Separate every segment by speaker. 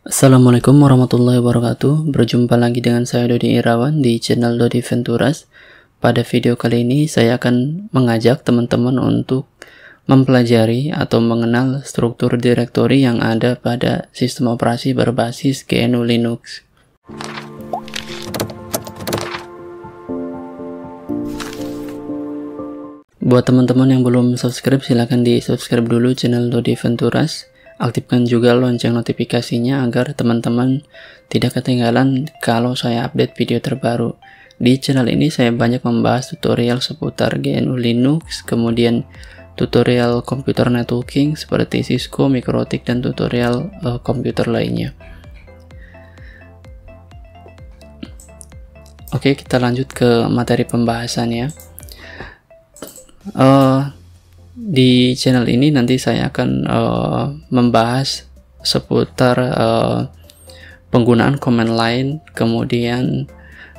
Speaker 1: Assalamualaikum warahmatullahi wabarakatuh. Berjumpa lagi dengan saya Dodi Irawan di channel Dodi Venturas. Pada video kali ini saya akan mengajak teman-teman untuk mempelajari atau mengenal struktur direktori yang ada pada sistem operasi berbasis GNU Linux. Buat teman-teman yang belum subscribe silahkan di subscribe dulu channel Dodi Venturas Aktifkan juga lonceng notifikasinya agar teman-teman tidak ketinggalan kalau saya update video terbaru. Di channel ini saya banyak membahas tutorial seputar GNU Linux, kemudian tutorial komputer networking seperti Cisco, Mikrotik, dan tutorial uh, komputer lainnya. Oke, kita lanjut ke materi pembahasannya. Uh, di channel ini nanti saya akan uh, membahas seputar uh, penggunaan command line, kemudian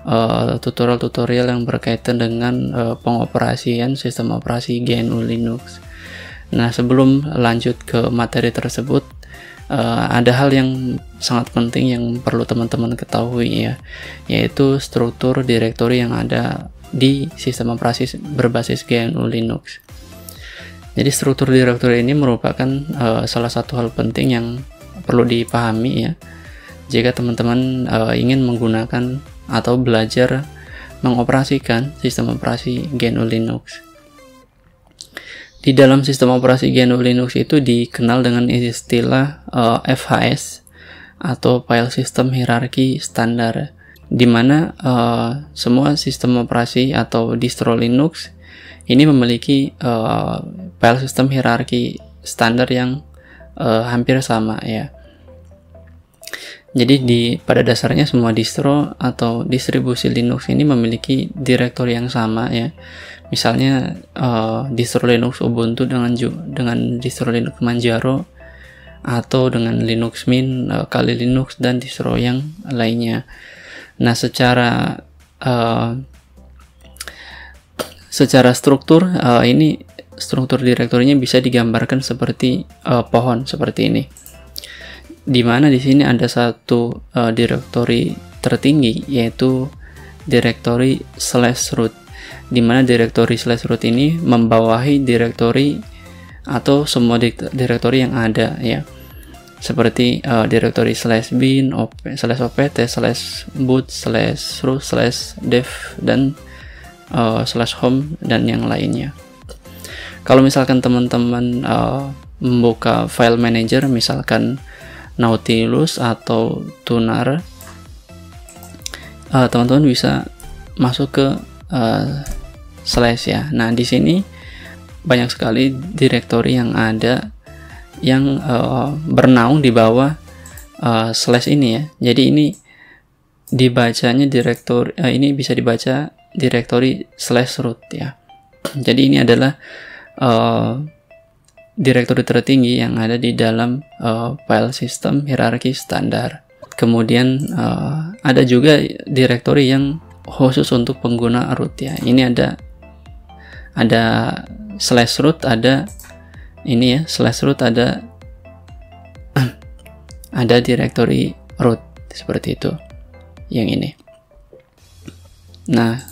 Speaker 1: eh, tutorial-tutorial uh, yang berkaitan dengan uh, pengoperasian sistem operasi GNU Linux. Nah, sebelum lanjut ke materi tersebut, uh, ada hal yang sangat penting yang perlu teman-teman ketahui ya, yaitu struktur direktori yang ada di sistem operasi berbasis GNU Linux. Jadi struktur direktori ini merupakan uh, salah satu hal penting yang perlu dipahami ya. Jika teman-teman uh, ingin menggunakan atau belajar mengoperasikan sistem operasi GNU Linux. Di dalam sistem operasi GNU Linux itu dikenal dengan istilah uh, eh, FHS atau File System Hierarchy Standard, di mana uh, semua sistem operasi atau distro Linux ini memiliki uh, file system hierarki standar yang uh, hampir sama ya. Jadi di pada dasarnya semua distro atau distribusi Linux ini memiliki direktori yang sama ya. Misalnya uh, distro Linux Ubuntu dengan dengan distro Linux Manjaro atau dengan Linux Mint, uh, Kali Linux dan distro yang lainnya. Nah, secara uh, secara struktur uh, ini struktur direktorinya bisa digambarkan seperti uh, pohon seperti ini. Di mana di sini ada satu uh, direktori tertinggi yaitu direktori slash root. Di mana direktori slash root ini membawahi direktori atau semua direktori yang ada ya. Seperti uh, direktori slash bin, op, slash opt, slash boot, slash root, slash dev dan uh, slash home dan yang lainnya. Kalau misalkan teman-teman uh, membuka file manager, misalkan Nautilus atau Tunar, uh, teman-teman bisa masuk ke uh, slash ya. Nah di sini banyak sekali direktori yang ada yang uh, bernaung di bawah uh, slash ini ya. Jadi ini dibacanya direktori uh, ini bisa dibaca directory slash root ya. Jadi ini adalah uh, directory tertinggi yang ada di dalam uh, file system hierarki standar. Kemudian uh, ada juga directory yang khusus untuk pengguna root ya. Ini ada ada slash root, ada ini ya slash root, ada ada directory root seperti itu. Yang ini. Nah,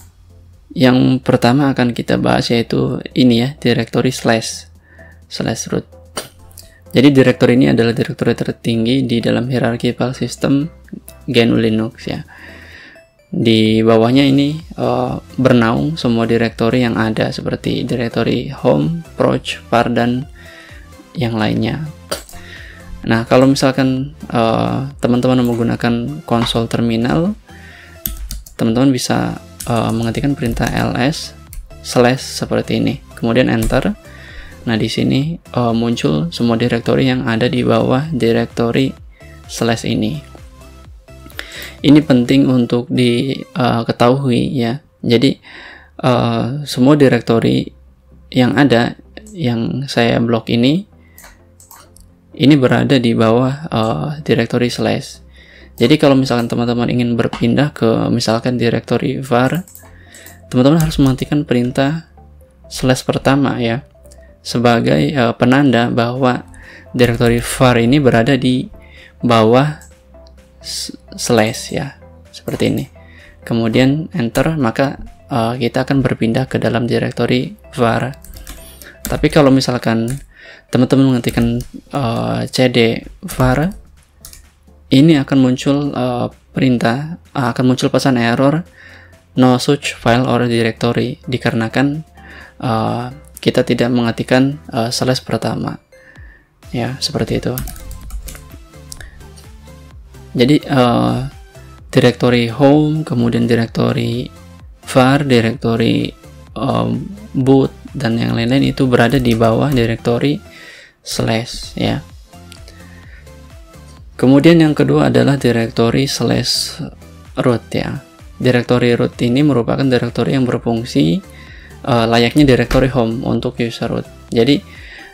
Speaker 1: yang pertama akan kita bahas yaitu ini ya, directory slash slash root. Jadi direktori ini adalah direktori tertinggi di dalam hierarki file system GNU Linux ya. Di bawahnya ini uh, bernaung semua direktori yang ada seperti direktori home, proch, var dan yang lainnya. Nah, kalau misalkan uh, teman-teman uh, menggunakan konsol terminal, teman-teman bisa uh, mengetikkan perintah ls slash seperti ini. Kemudian enter. Nah di sini uh, muncul semua direktori yang ada di bawah direktori slash ini. Ini penting untuk diketahui uh, ya. Jadi uh, semua direktori yang ada yang saya blok ini ini berada di bawah uh, direktori slash jadi kalau misalkan teman-teman ingin berpindah ke misalkan directory var, teman-teman harus mematikan perintah slash pertama ya sebagai uh, penanda bahwa directory var ini berada di bawah slash ya seperti ini. Kemudian enter maka uh, kita akan berpindah ke dalam direktori var tapi kalau misalkan teman-teman mengetikkan uh, cd var ini akan muncul uh, perintah akan muncul pesan error no such file or directory dikarenakan uh, kita tidak mengetikkan uh, slash pertama. Ya seperti itu. Jadi uh, directory home kemudian directory var directory um, boot dan yang lain-lain itu berada di bawah directory slash ya kemudian yang kedua adalah directory slash root ya. Directory root ini merupakan directory yang berfungsi uh, layaknya directory home untuk user root. Jadi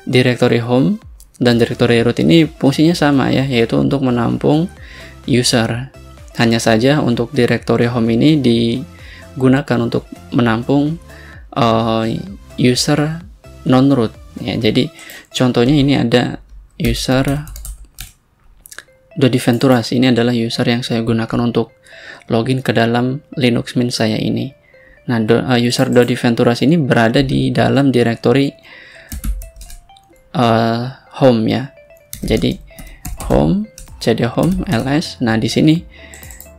Speaker 1: directory home dan directory root ini fungsinya sama ya yaitu untuk menampung user. Hanya saja untuk directory home ini digunakan untuk menampung uh, user non root ya. Jadi contohnya ini ada user Dodi Venturas ini adalah user yang saya gunakan untuk login ke dalam Linux Mint saya ini. Nah do, uh, user Dodi Venturas ini berada di dalam directory uh, home ya. Jadi home cd home ls. Nah di sini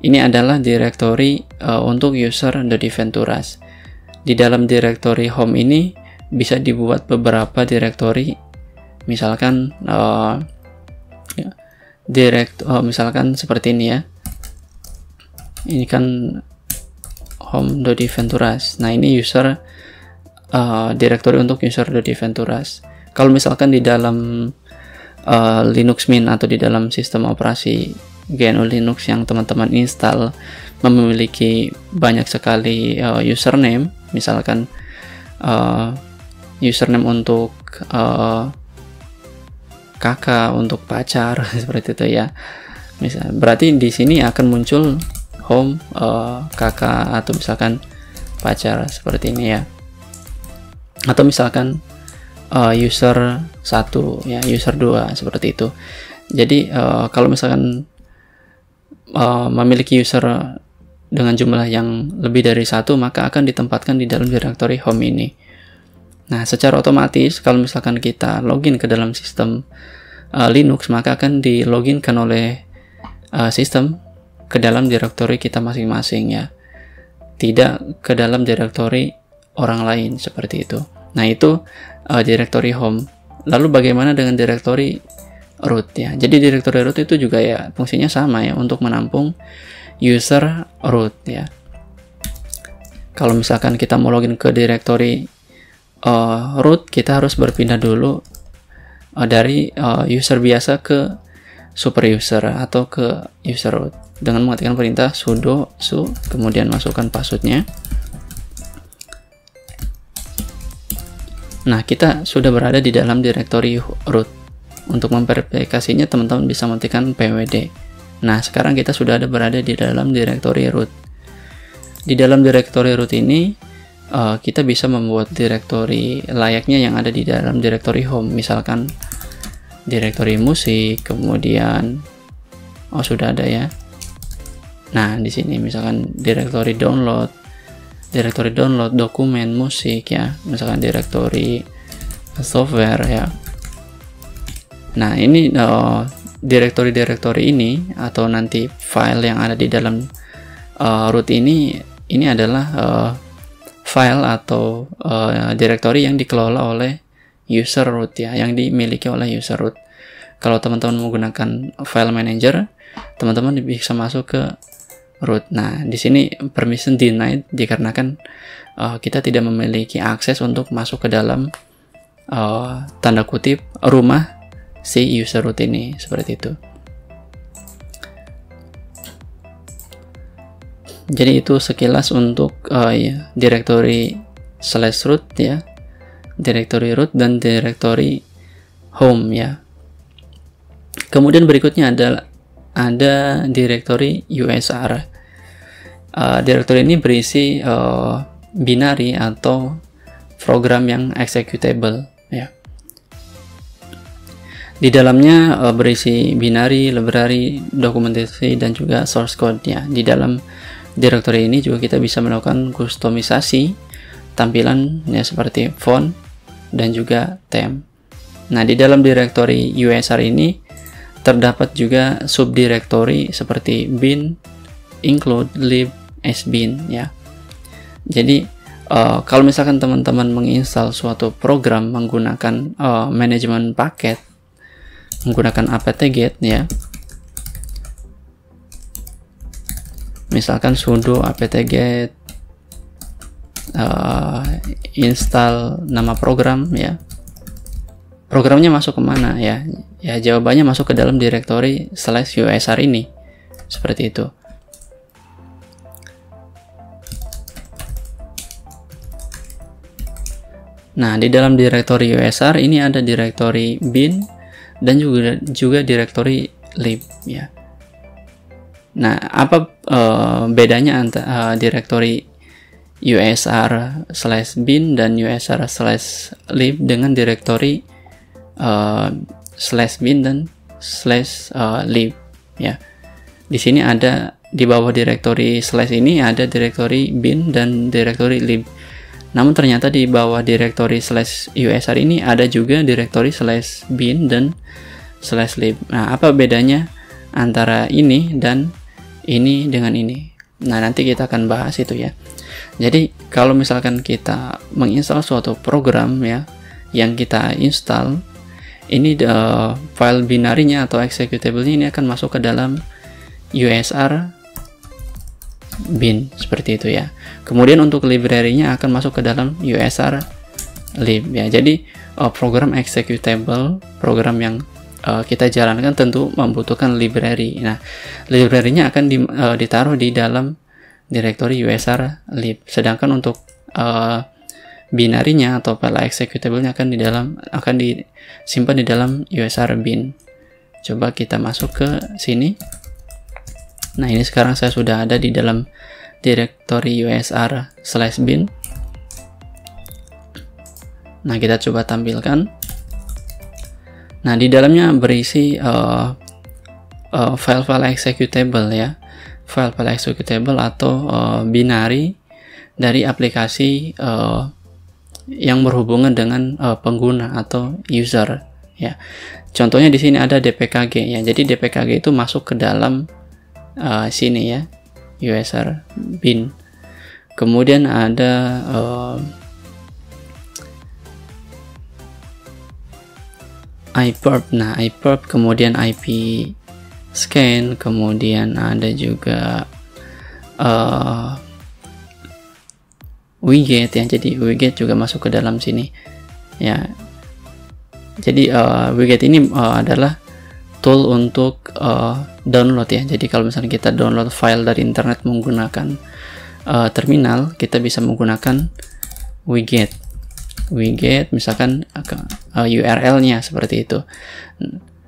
Speaker 1: ini adalah directory uh, untuk user Dodi Venturas di dalam directory home ini bisa dibuat beberapa directory misalkan uh, direct oh, misalkan seperti ini ya. Ini kan home Dodi Venturas. Nah ini user uh, directory untuk user Dodi Venturas. Kalau misalkan di dalam uh, Linux Mint atau di dalam sistem operasi GNU Linux yang teman-teman install memiliki banyak sekali uh, username misalkan uh, username untuk uh, kakak untuk pacar seperti itu ya. Misal berarti di sini akan muncul home uh, kakak atau misalkan pacar seperti ini ya. Atau misalkan uh, user satu ya user 2 seperti itu. Jadi uh, kalau misalkan uh, memiliki user dengan jumlah yang lebih dari satu maka akan ditempatkan di dalam directory home ini Nah, secara otomatis kalau misalkan kita login ke dalam sistem uh, Linux, maka akan di loginkan oleh uh, sistem ke dalam directory kita masing-masing ya. Tidak ke dalam directory orang lain seperti itu. Nah, itu uh, directory home. Lalu bagaimana dengan directory root ya? Jadi directory root itu juga ya fungsinya sama ya untuk menampung user root ya. Kalau misalkan kita mau login ke directory uh, root kita harus berpindah dulu uh, dari uh, user biasa ke super user atau ke user root. Dengan mengetikkan perintah sudo su kemudian masukkan passwordnya. Nah kita sudah berada di dalam directory root. Untuk memverifikasinya teman-teman bisa mengetikkan pwd nah sekarang kita sudah ada berada di dalam directory root. Di dalam directory root ini uh, kita bisa membuat directory layaknya yang ada di dalam directory home. Misalkan directory musik kemudian oh sudah ada ya. Nah di sini misalkan directory download directory download dokumen musik ya. Misalkan directory software ya. Nah ini uh, directory ini atau nanti file yang ada di dalam uh, root ini ini adalah uh, file atau uh, directory yang dikelola oleh user root ya, yang dimiliki oleh user root. Kalau teman-teman menggunakan file manager, teman-teman bisa masuk ke root. Nah, di sini permission denied dikarenakan uh, kita tidak memiliki akses untuk masuk ke dalam uh, tanda kutip rumah si user root ini seperti itu. Jadi itu sekilas untuk uh, ya, directory slash root ya. Directory root dan directory home ya. Kemudian berikutnya adalah ada directory usr uh, directory ini berisi uh, binary atau program yang executable ya. Di dalamnya uh, berisi binary, library, dokumentasi dan juga source code ya. Di dalam directory ini juga kita bisa melakukan kustomisasi tampilan ya seperti font dan juga theme. Nah, di dalam directory USR ini terdapat juga subdirectory seperti bin, include, lib, sbin ya. Jadi uh, kalau misalkan teman-teman menginstal suatu program menggunakan uh, manajemen paket menggunakan apt-get ya misalkan sudo apt-get uh, install nama program ya. Programnya masuk ke mana ya? Ya jawabannya masuk ke dalam directory slash usr ini. Seperti itu. Nah, di dalam directory USR ini ada directory bin dan juga juga directory lib ya. Nah, apa uh, bedanya antara uh, directory USR slash bin dan USR slash lib dengan directory uh, slash bin dan slash uh, lib ya. Di sini ada di bawah directory slash ini ada directory bin dan directory lib. Namun ternyata di bawah directory slash USR ini ada juga directory slash bin dan slash lib. Nah, apa bedanya antara ini dan ini dengan ini? Nah, nanti kita akan bahas itu ya. Jadi, kalau misalkan kita menginstal suatu program ya yang kita install ini the file binarinya atau executable ini akan masuk ke dalam USR bin seperti itu ya. Kemudian untuk library-nya akan masuk ke dalam USR lib ya. Jadi uh, program executable, program yang uh, kita jalankan tentu membutuhkan library. Nah, library-nya akan di, uh, ditaruh di dalam directory USR lib. Sedangkan untuk uh, binarinya atau file executable-nya akan di dalam akan disimpan di dalam USR bin. Coba kita masuk ke sini. Nah, ini sekarang saya sudah ada di dalam directory usr slash bin. Nah, kita coba tampilkan. Nah, di dalamnya berisi uh, uh, file-file executable ya. File-file executable atau uh, binary dari aplikasi uh, yang berhubungan dengan uh, pengguna atau user ya. Contohnya di sini ada dpkg ya. Jadi dpkg itu masuk ke dalam uh, sini ya USR bin kemudian ada uh, iPerf nah iPerf kemudian IP scan kemudian ada juga uh, widget ya jadi widget juga masuk ke dalam sini ya jadi uh, widget ini uh, adalah tool untuk uh, download ya. Jadi kalau misalnya kita download file dari internet menggunakan uh, terminal, kita bisa menggunakan widget. Widget misalkan uh, URL-nya seperti itu.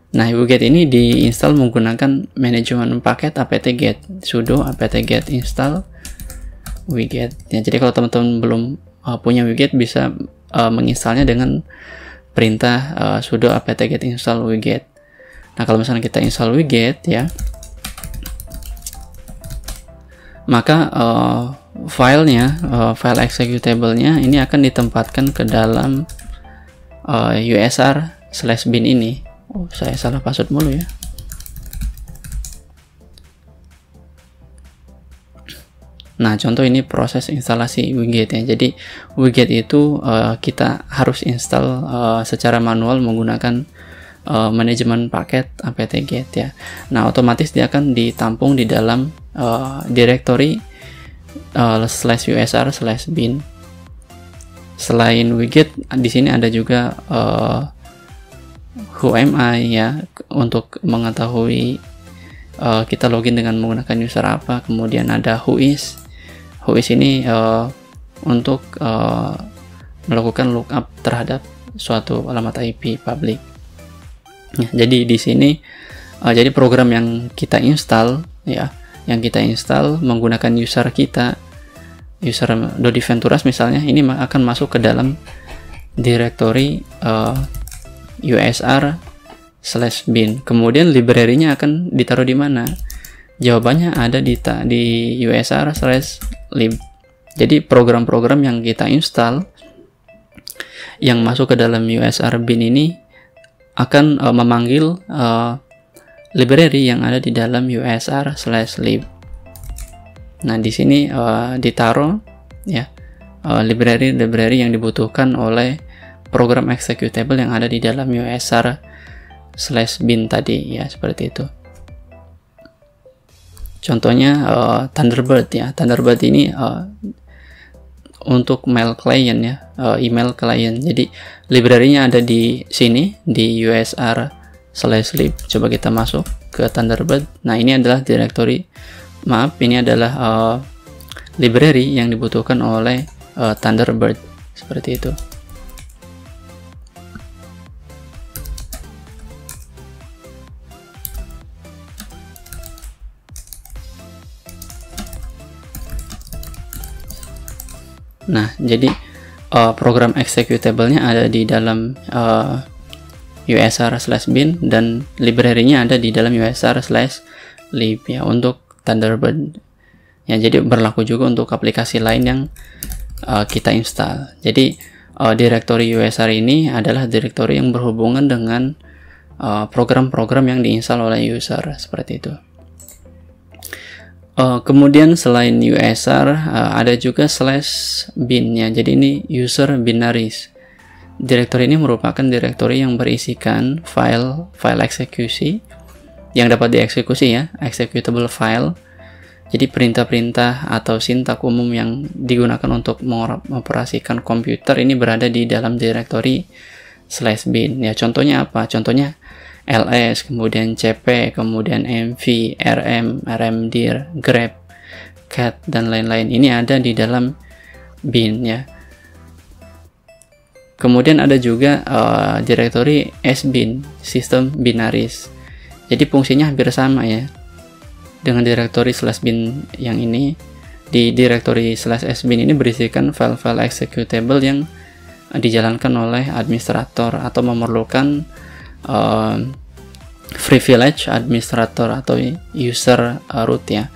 Speaker 1: Nah, widget ini diinstal menggunakan manajemen paket apt-get sudo apt-get install widget. Ya, jadi kalau teman-teman belum uh, punya widget bisa uh, menginstalnya dengan perintah uh, sudo apt-get install widget. Nah, kalau misalnya kita install widget ya, maka uh, filenya, uh, file executable-nya ini akan ditempatkan ke dalam uh, USR slash bin ini. Oh, saya salah password mulu ya. Nah, contoh ini proses instalasi widget ya. Jadi, widget itu uh, kita harus install uh, secara manual menggunakan uh, manajemen paket apt-get ya. Nah, otomatis dia akan ditampung di dalam uh, directory uh, slash usr slash bin. Selain widget, di sini ada juga uh, who am I ya untuk mengetahui uh, kita login dengan menggunakan user apa. Kemudian ada who is. Who is ini uh, untuk uh, melakukan lookup terhadap suatu alamat IP public. Ya, jadi di sini uh, jadi program yang kita install ya, yang kita install menggunakan user kita, user Dodi Venturas misalnya, ini akan masuk ke dalam directory uh, USR slash bin. Kemudian library-nya akan ditaruh di mana? Jawabannya ada di di usr slash lib. Jadi program-program yang kita install yang masuk ke dalam usr bin ini akan uh, memanggil uh, library yang ada di dalam usr slash lib. Nah di sini uh, ditaruh ya uh, library library yang dibutuhkan oleh program executable yang ada di dalam usr slash bin tadi ya seperti itu. Contohnya uh, Thunderbird ya. Thunderbird ini uh, untuk mail client ya, uh, email client. Jadi library-nya ada di sini di usr slash lib. Coba kita masuk ke Thunderbird. Nah ini adalah directory. Maaf, ini adalah uh, library yang dibutuhkan oleh uh, Thunderbird seperti itu. Nah, jadi uh, program executable-nya ada di dalam uh, usr slash bin dan library-nya ada di dalam usr slash lib ya untuk Thunderbird. Ya, jadi berlaku juga untuk aplikasi lain yang uh, kita install. Jadi uh, directory usr ini adalah directory yang berhubungan dengan program-program uh, yang diinstal oleh user seperti itu. Uh, kemudian selain USR uh, ada juga slash bin ya. Jadi ini user binaries. Direktori ini merupakan direktori yang berisikan file file eksekusi yang dapat dieksekusi ya, executable file. Jadi perintah-perintah atau sintak umum yang digunakan untuk mengoperasikan komputer ini berada di dalam direktori slash bin. Ya contohnya apa? Contohnya LS, kemudian CP, kemudian MV, RM, RMDIR, Grab, CAT, dan lain-lain. Ini ada di dalam bin ya. Kemudian ada juga uh, directory SBIN, sistem binaris. Jadi fungsinya hampir sama ya. Dengan directory slash bin yang ini, di directory slash sbin ini berisikan file-file executable yang dijalankan oleh administrator atau memerlukan uh, privilege administrator atau user uh, root ya.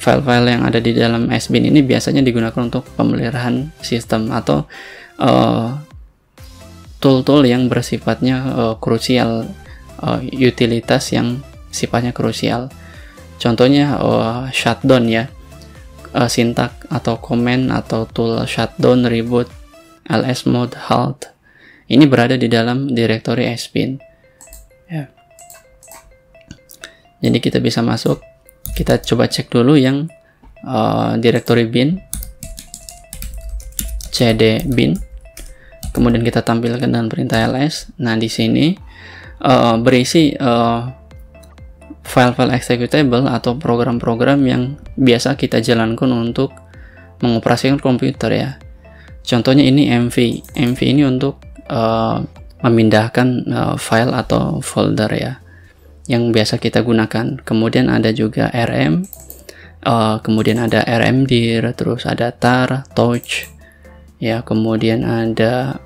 Speaker 1: File-file yang ada di dalam SBIN ini biasanya digunakan untuk pemeliharaan sistem atau uh, tool-tool yang bersifatnya uh, krusial, uh, utilitas yang sifatnya krusial. Contohnya uh, shutdown ya, uh, sintak atau command atau tool shutdown, reboot, ls mode, halt. Ini berada di dalam direktori SBIN. Ya. Jadi kita bisa masuk, kita coba cek dulu yang uh, directory bin, cd bin, kemudian kita tampilkan dengan perintah ls. Nah di sini uh, berisi uh, file-file executable atau program-program yang biasa kita jalankan untuk mengoperasikan komputer ya. Contohnya ini MV. MV ini untuk uh, memindahkan uh, file atau folder ya yang biasa kita gunakan. Kemudian ada juga RM, uh, kemudian ada RMDIR, terus ada TAR, Touch, ya, kemudian ada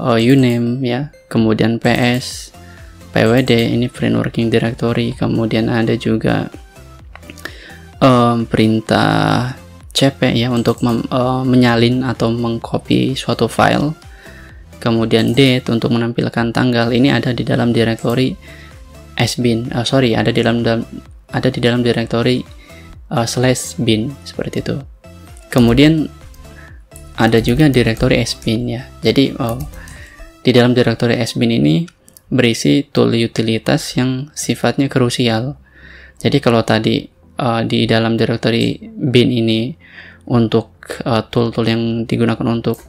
Speaker 1: uh, UNAME, ya, kemudian PS, PWD, ini Print Working Directory, kemudian ada juga um, perintah CP ya untuk uh, menyalin atau mengcopy suatu file. Kemudian date untuk menampilkan tanggal ini ada di dalam direktori sbin uh, sorry ada di dalam, ada di dalam direktori uh, slash bin seperti itu. Kemudian ada juga direktori sbin ya. Jadi uh, di dalam direktori sbin ini berisi tool utilitas yang sifatnya krusial. Jadi kalau tadi uh, di dalam direktori bin ini untuk tool-tool uh, yang digunakan untuk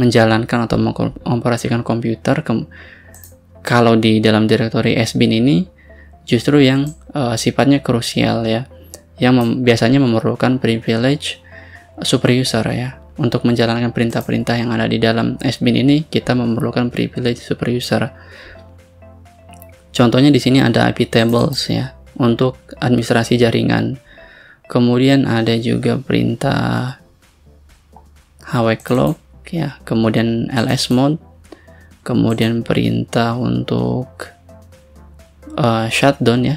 Speaker 1: menjalankan atau mengoperasikan komputer ke, kalau di dalam direktori SBIN ini justru yang uh, sifatnya krusial ya. Yang mem biasanya memerlukan privilege super user ya untuk menjalankan perintah-perintah yang ada di dalam SBIN ini kita memerlukan privilege super user. Contohnya di sini ada IP tables ya untuk administrasi jaringan. Kemudian ada juga perintah hw clock ya kemudian ls mode kemudian perintah untuk uh, shutdown ya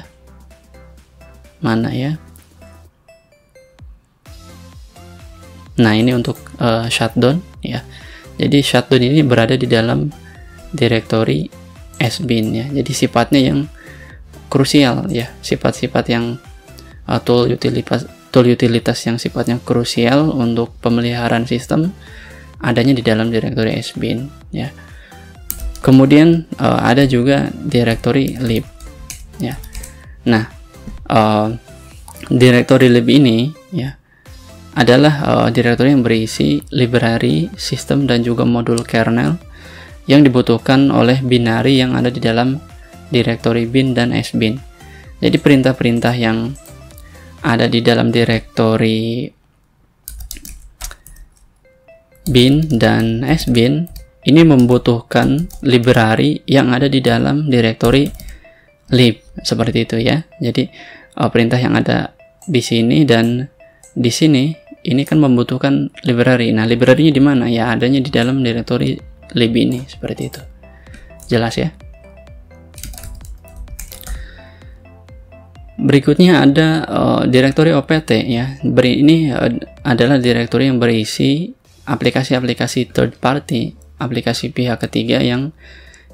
Speaker 1: mana ya nah ini untuk uh, shutdown ya. Jadi shutdown ini berada di dalam direktori sbin ya jadi sifatnya yang krusial ya. Sifat-sifat yang uh, tool utilitas tool utilitas yang sifatnya krusial untuk pemeliharaan sistem adanya di dalam direktori sbin ya. Kemudian uh, ada juga direktori lib ya. Nah uh, direktori lib ini ya adalah uh, direktori yang berisi library, sistem dan juga modul kernel yang dibutuhkan oleh binari yang ada di dalam direktori bin dan sbin. Jadi perintah-perintah yang ada di dalam direktori bin dan sbin ini membutuhkan library yang ada di dalam direktori lib seperti itu ya. Jadi uh, perintah yang ada di sini dan di sini ini kan membutuhkan library. Nah, library-nya di mana? Ya, adanya di dalam direktori lib ini seperti itu. Jelas ya? Berikutnya ada uh, direktori OPT ya. Beri ini uh, adalah direktori yang berisi aplikasi-aplikasi third party, aplikasi pihak ketiga yang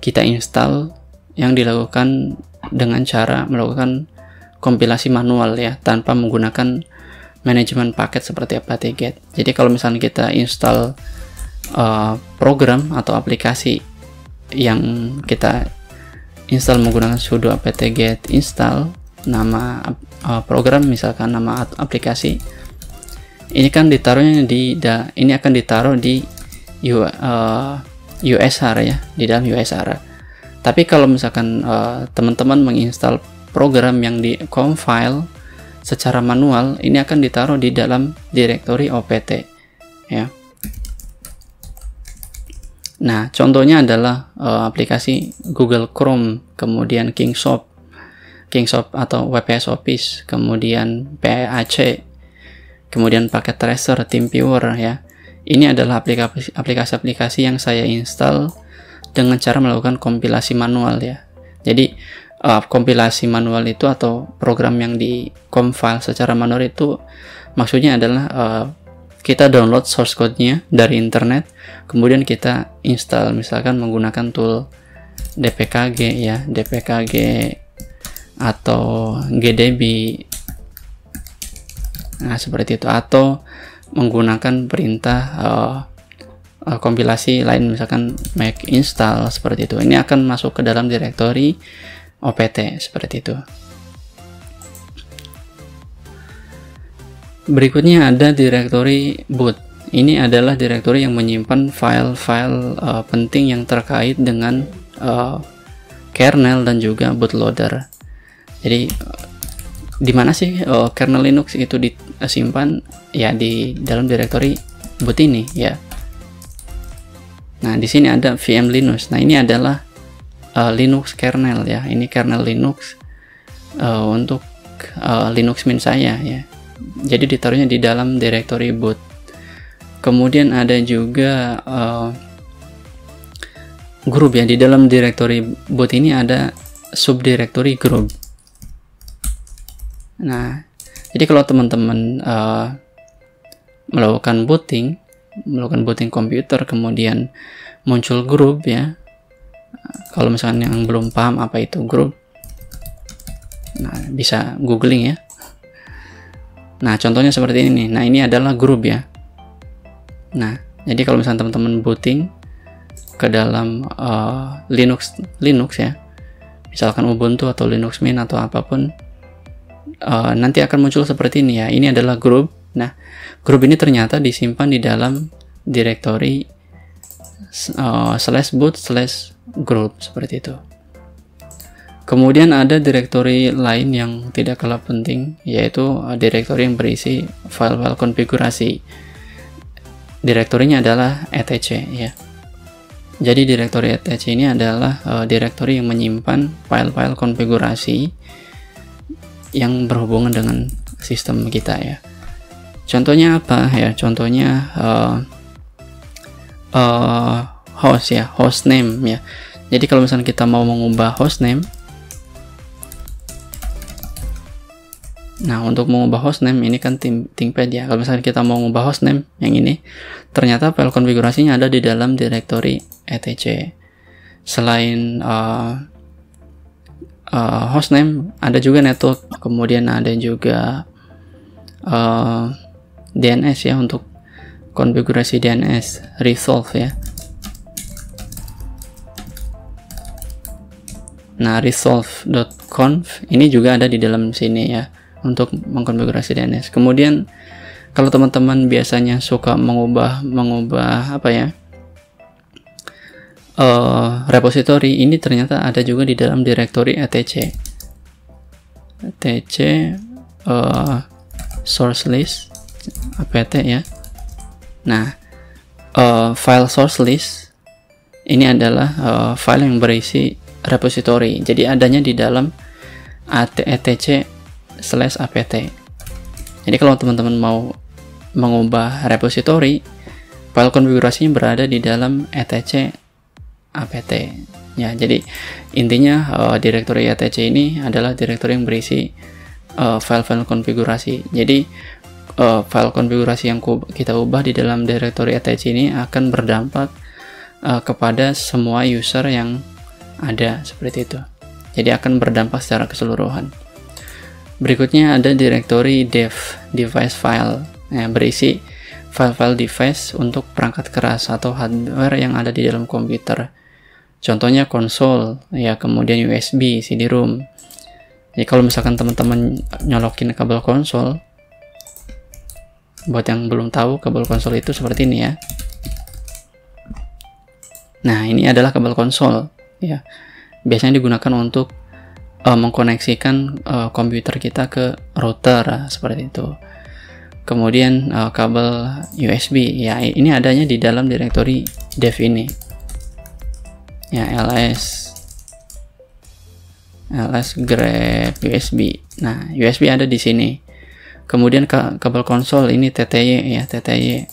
Speaker 1: kita install yang dilakukan dengan cara melakukan kompilasi manual ya tanpa menggunakan manajemen paket seperti apt-get. Jadi kalau misalnya kita install uh, program atau aplikasi yang kita install menggunakan sudo apt-get install nama uh, program misalkan nama aplikasi ini kan ditaruhnya di da, ini akan ditaruh di U, uh, USR ya di dalam USR tapi kalau misalkan uh, teman-teman menginstal program yang di compile secara manual ini akan ditaruh di dalam direktori OPT ya Nah, contohnya adalah uh, aplikasi Google Chrome, kemudian Kingsoft, Kingsoft atau WPS Office, kemudian PAC, kemudian paket tracer, TeamViewer ya. Ini adalah aplikasi-aplikasi yang saya install dengan cara melakukan kompilasi manual ya. Jadi uh, kompilasi manual itu atau program yang di compile secara manual itu maksudnya adalah uh, kita download source code-nya dari internet, kemudian kita install misalkan menggunakan tool dpkg ya, dpkg atau gdb. Nah, seperti itu atau menggunakan perintah uh, uh, kompilasi lain misalkan make install seperti itu. Ini akan masuk ke dalam direktori OPT seperti itu. Berikutnya ada direktori boot. Ini adalah direktori yang menyimpan file-file uh, penting yang terkait dengan uh, kernel dan juga bootloader. Jadi uh, di mana sih uh, kernel Linux itu disimpan? Ya di dalam direktori boot ini ya. Nah di sini ada VM Linux. Nah ini adalah uh, Linux kernel ya. Ini kernel Linux uh, untuk uh, Linux Mint saya ya. Jadi ditaruhnya di dalam directory boot. Kemudian ada juga uh, grup ya. Di dalam directory boot ini ada subdirectory group. Nah jadi kalau teman-teman uh, melakukan booting melakukan booting komputer kemudian muncul grup ya kalau misalnya yang belum paham apa itu grup nah bisa googling ya Nah, contohnya seperti ini. Nah, ini adalah grup ya. Nah, jadi kalau misalnya teman-teman booting ke dalam uh, Linux Linux ya, misalkan Ubuntu atau Linux Mint atau apa pun, uh, nanti akan muncul seperti ini ya. Ini adalah grup. Nah, grup ini ternyata disimpan di dalam directory uh, slash boot slash group seperti itu. Kemudian ada direktori lain yang tidak kalah penting, yaitu uh, direktori yang berisi file-file konfigurasi. Direktorinya adalah etc ya. Jadi direktori etc ini adalah uh, direktori yang menyimpan file-file konfigurasi yang berhubungan dengan sistem kita ya. Contohnya apa ya? Contohnya uh, uh, host ya host name ya jadi kalau misalnya kita mau mengubah host name Nah, untuk mengubah hostname ini kan tim ThinkPad ya. Kalau misalnya kita mau mengubah hostname yang ini, ternyata file konfigurasinya ada di dalam directory etc. Selain uh, uh, hostname, ada juga network, kemudian ada juga uh, DNS ya untuk konfigurasi DNS resolve ya. Nah, resolve.conf ini juga ada di dalam sini ya untuk mengkonfigurasi DNS. Kemudian kalau teman-teman biasanya suka mengubah mengubah apa ya uh, repository ini ternyata ada juga di dalam directory etc etc uh, source list apt ya nah uh, file source list ini adalah uh, file yang berisi repository. Jadi adanya di dalam etc slash apt jadi kalau teman-teman mau mengubah repository file konfigurasinya berada di dalam etc apt ya jadi intinya uh, directory etc ini adalah directory yang berisi uh, file-file konfigurasi. Jadi uh, file konfigurasi yang kita ubah di dalam directory etc ini akan berdampak uh, kepada semua user yang ada seperti itu jadi akan berdampak secara keseluruhan Berikutnya ada directory dev device file yang berisi file-file device untuk perangkat keras atau hardware yang ada di dalam komputer. Contohnya konsol, ya kemudian USB, CD-ROM. Jadi kalau misalkan teman-teman nyolokin kabel konsol, buat yang belum tahu kabel konsol itu seperti ini ya. Nah ini adalah kabel konsol, ya. Biasanya digunakan untuk uh, mengkoneksikan uh, komputer kita ke router uh, seperti itu. Kemudian uh, kabel USB ya ini adanya di dalam directory dev ini. Ya ls ls grab USB. Nah, USB ada di sini. Kemudian kabel konsol ini TTY ya, TTY.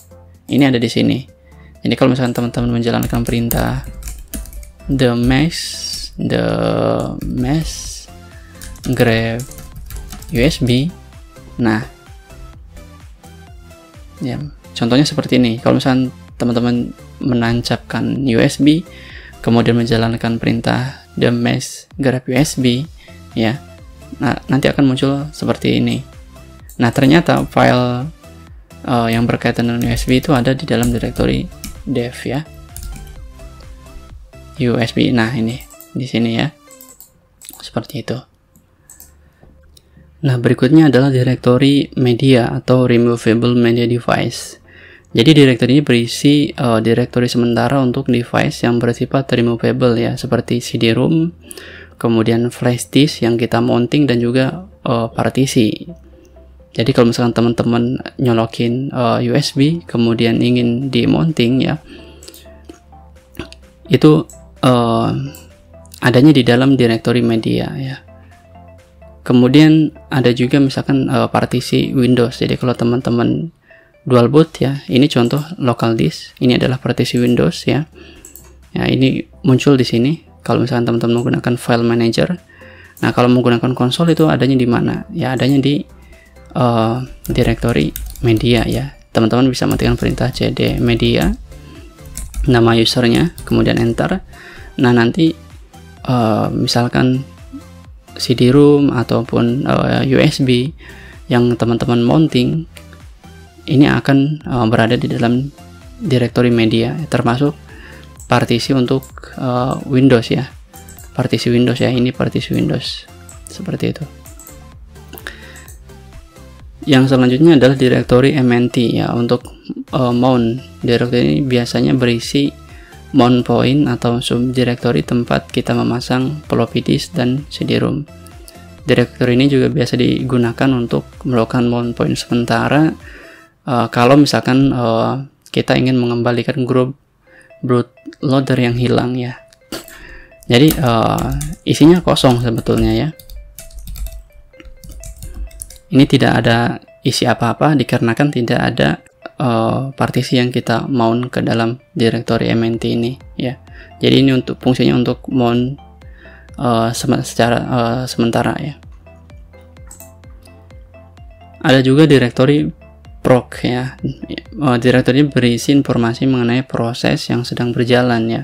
Speaker 1: Ini ada di sini. Jadi kalau misalnya teman-teman menjalankan perintah the mesh the mesh grab USB nah ya contohnya seperti ini. Kalau misalnya teman-teman menancapkan USB kemudian menjalankan perintah the mesh grab USB ya nah nanti akan muncul seperti ini. Nah ternyata file uh, yang berkaitan dengan USB itu ada di dalam directory dev ya USB nah ini di sini ya seperti itu Nah, berikutnya adalah directory media atau removable media device. Jadi directory ini berisi uh, directory sementara untuk device yang bersifat removable ya, seperti CD-ROM, kemudian flash disk yang kita mounting dan juga uh, partisi. Jadi kalau misalkan teman-teman nyolokin uh, USB kemudian ingin di mounting ya, itu uh, adanya di dalam directory media ya. Kemudian ada juga misalkan uh, partisi Windows. Jadi kalau teman-teman dual boot ya, ini contoh local disk. Ini adalah partisi Windows ya. Ya, ini muncul di sini. Kalau misalkan teman-teman menggunakan file manager. Nah, kalau menggunakan konsol itu adanya di mana? Ya, adanya di uh, directory media ya. Teman-teman bisa matikan perintah cd media nama usernya, kemudian enter. Nah, nanti uh, misalkan CD-ROM ataupun uh, eh, USB yang teman-teman mounting ini akan uh, berada di dalam directory media termasuk partisi untuk uh, Windows ya. Partisi Windows ya ini partisi Windows. Seperti itu yang selanjutnya adalah directory MNT ya untuk uh, mount directory ini biasanya berisi mount point atau subdirectory tempat kita memasang floppy disk dan CD-ROM. Directory ini juga biasa digunakan untuk melakukan mount point sementara uh, kalau misalkan uh, kita ingin mengembalikan grup bootloader yang hilang ya. Jadi uh, isinya kosong sebetulnya ya. Ini tidak ada isi apa-apa dikarenakan tidak ada uh, partisi yang kita mount ke dalam directory mnt ini ya. Jadi ini untuk fungsinya untuk mount uh, secara uh, sementara ya. Ada juga directory proc ya. Uh, directory berisi informasi mengenai proses yang sedang berjalan ya.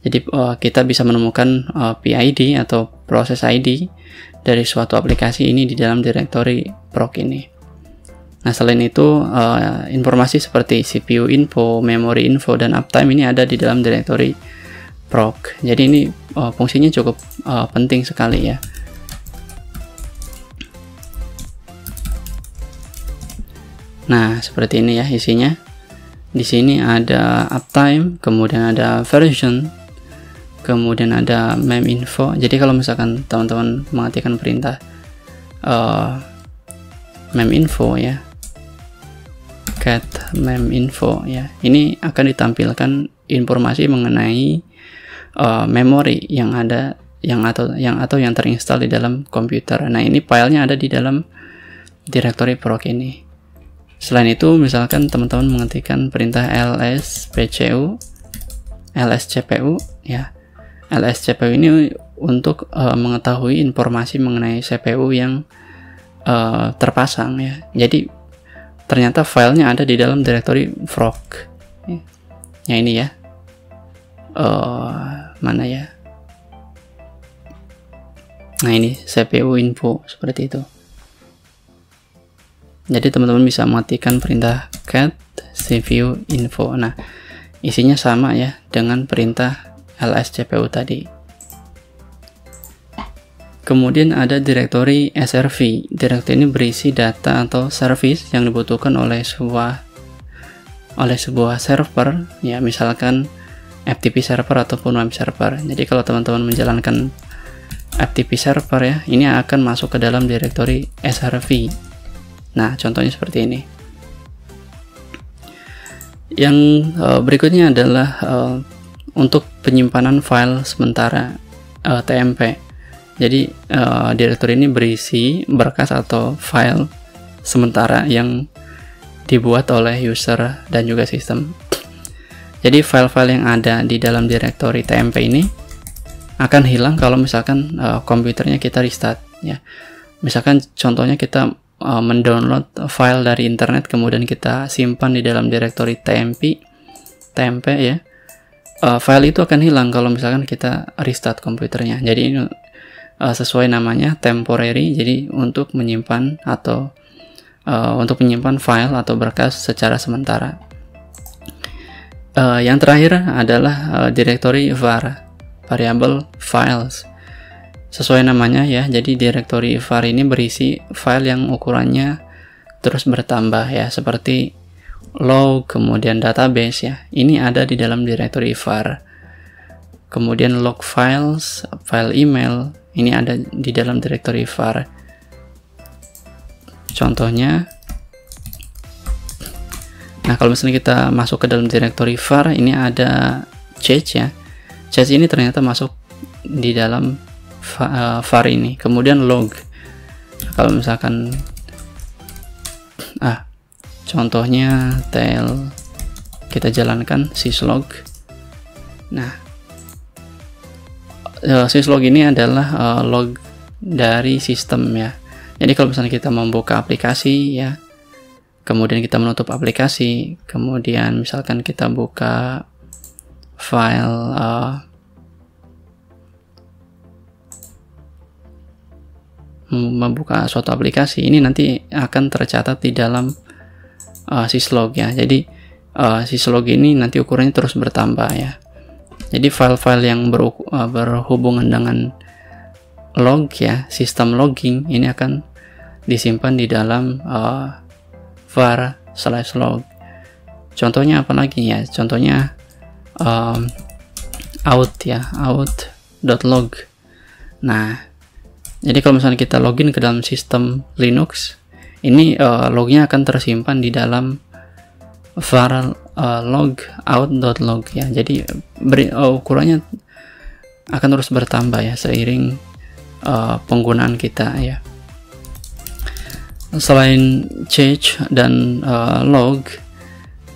Speaker 1: Jadi uh, kita bisa menemukan uh, PID atau proses ID dari suatu aplikasi ini di dalam directory proc ini Nah, selain itu, uh, informasi seperti CPU info, memory info, dan uptime ini ada di dalam directory proc. Jadi ini uh, fungsinya cukup uh, penting sekali ya. Nah, seperti ini ya isinya. Di sini ada uptime, kemudian ada version, kemudian ada mem info. Jadi kalau misalkan teman-teman mengetikkan perintah uh, mem info ya, cat mem info ya. Ini akan ditampilkan informasi mengenai uh, memori yang ada yang atau yang atau yang terinstall di dalam komputer. Nah, ini filenya ada di dalam directory proc ini. Selain itu, misalkan teman-teman mengetikkan perintah lspcu lscpu ya. Lscpu ini untuk uh, mengetahui informasi mengenai CPU yang uh, terpasang ya. Jadi ternyata filenya ada di dalam directory frog. Ya ini ya. Uh, mana ya? Nah ini CPU info seperti itu. Jadi teman-teman bisa matikan perintah cat cpu info. Nah isinya sama ya dengan perintah lscpu tadi Kemudian ada direktori SRV. Direktori ini berisi data atau service yang dibutuhkan oleh sebuah oleh sebuah server, ya misalkan FTP server ataupun web server. Jadi kalau teman-teman menjalankan FTP server ya, ini akan masuk ke dalam direktori SRV. Nah, contohnya seperti ini. Yang uh, berikutnya adalah uh, untuk penyimpanan file sementara uh, TMP. Jadi uh, direktori ini berisi berkas atau file sementara yang dibuat oleh user dan juga sistem. Jadi file-file yang ada di dalam direktori TMP ini akan hilang kalau misalkan uh, komputernya kita restart ya. Misalkan contohnya kita uh, mendownload file dari internet kemudian kita simpan di dalam direktori TMP TMP ya. Uh, file itu akan hilang kalau misalkan kita restart komputernya. Jadi ini uh, sesuai namanya temporary. Jadi untuk menyimpan atau uh, untuk menyimpan file atau berkas secara sementara. Uh, yang terakhir adalah uh, directory var variable files. Sesuai namanya ya. Jadi directory var ini berisi file yang ukurannya terus bertambah ya. Seperti log kemudian database ya. Ini ada di dalam directory var. Kemudian log files file email ini ada di dalam directory var. Contohnya. Nah kalau misalnya kita masuk ke dalam directory var ini ada change ya. Change ini ternyata masuk di dalam eh, var ini. Kemudian log. Kalau misalkan ah contohnya tail kita jalankan syslog nah uh, syslog ini adalah uh, log dari sistem ya. Jadi kalau misalnya kita membuka aplikasi ya, kemudian kita menutup aplikasi, kemudian misalkan kita buka file uh, membuka suatu aplikasi ini nanti akan tercatat di dalam uh, syslog ya. Jadi uh, syslog ini nanti ukurannya terus bertambah ya. Jadi file-file yang uh, berhubungan dengan log ya, sistem logging ini akan disimpan di dalam uh, var slash log. Contohnya apa lagi ya? Contohnya um, out ya, out.log. Nah, jadi kalau misalnya kita login ke dalam sistem Linux, ini uh, lognya akan tersimpan di dalam var uh, log out.log ya. Jadi beri, uh, ukurannya akan terus bertambah ya seiring uh, penggunaan kita ya. Selain change dan uh, log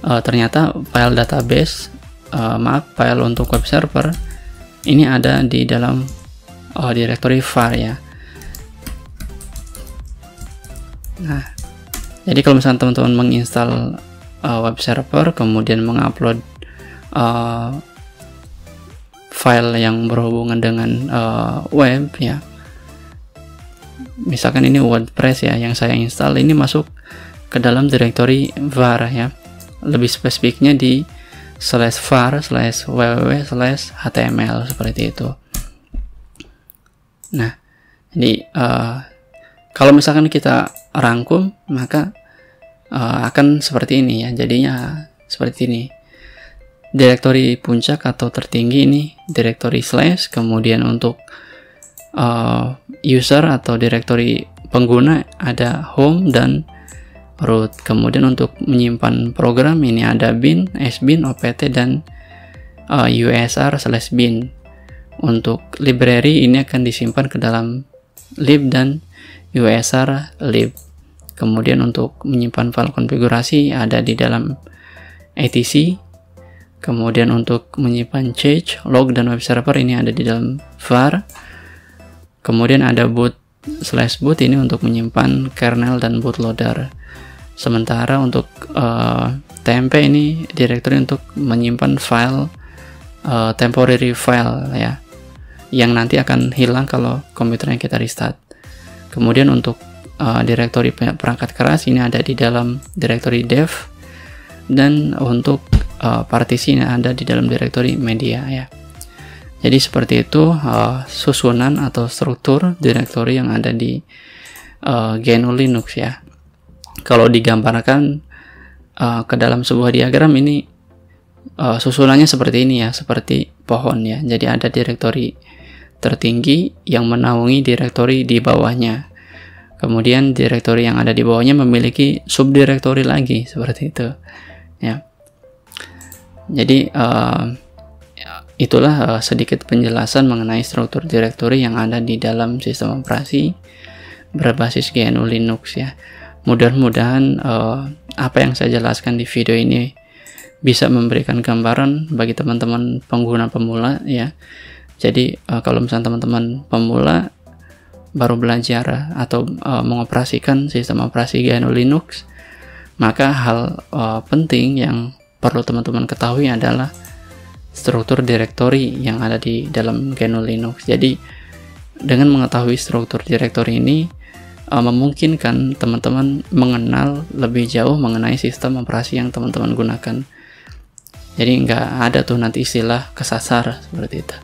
Speaker 1: uh, ternyata file database uh, maaf file untuk web server ini ada di dalam uh, directory var ya nah. Jadi kalau misalnya teman-teman menginstal uh, web server kemudian mengupload uh, file yang berhubungan dengan uh, web ya. Misalkan ini WordPress ya yang saya install ini masuk ke dalam directory var ya. Lebih spesifiknya di slash var slash www slash html seperti itu. Nah jadi uh, kalau misalkan kita rangkum maka uh, akan seperti ini ya jadinya seperti ini. Direktori puncak atau tertinggi ini direktori slash kemudian untuk uh, user atau direktori pengguna ada home dan root. Kemudian untuk menyimpan program ini ada bin sbin opt dan uh, usr slash bin. Untuk library ini akan disimpan ke dalam lib dan usr lib kemudian untuk menyimpan file konfigurasi ada di dalam etc kemudian untuk menyimpan change log dan web server ini ada di dalam var. Kemudian ada boot slash boot ini untuk menyimpan kernel dan bootloader sementara untuk uh, temp ini directory untuk menyimpan file uh, temporary file ya. Yang nanti akan hilang kalau komputernya kita restart kemudian untuk uh, directory perangkat keras ini ada di dalam directory dev dan untuk uh, partisi ini ada di dalam directory media ya jadi seperti itu uh, susunan atau struktur directory yang ada di uh, GNU Linux ya kalau digambarkan uh, ke dalam sebuah diagram ini uh, susunannya seperti ini ya, seperti pohon ya. Jadi ada direktori tertinggi yang menaungi direktori di bawahnya. Kemudian direktori yang ada di bawahnya memiliki subdirektori lagi seperti itu. Ya. Jadi uh, itulah uh, sedikit penjelasan mengenai struktur direktori yang ada di dalam sistem operasi berbasis GNU Linux ya. Mudah-mudahan uh, apa yang saya jelaskan di video ini bisa memberikan gambaran bagi teman-teman pengguna pemula ya. Jadi uh, kalau misalnya teman-teman pemula baru belajar atau uh, mengoperasikan sistem operasi GNU Linux, maka hal uh, penting yang perlu teman-teman ketahui adalah struktur direktori yang ada di dalam GNU Linux. Jadi dengan mengetahui struktur direktori ini, uh, memungkinkan teman-teman mengenal lebih jauh mengenai sistem operasi yang teman-teman gunakan. Jadi nggak ada tuh nanti istilah kesasar seperti itu.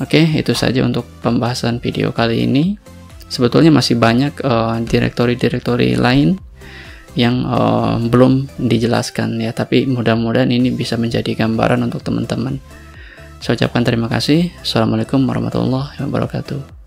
Speaker 1: Oke, itu saja untuk pembahasan video kali ini. Sebetulnya masih banyak uh, direktori-direktori lain yang uh, belum dijelaskan ya, tapi mudah-mudahan ini bisa menjadi gambaran untuk teman-teman. Saya ucapkan terima kasih. Assalamualaikum warahmatullahi wabarakatuh.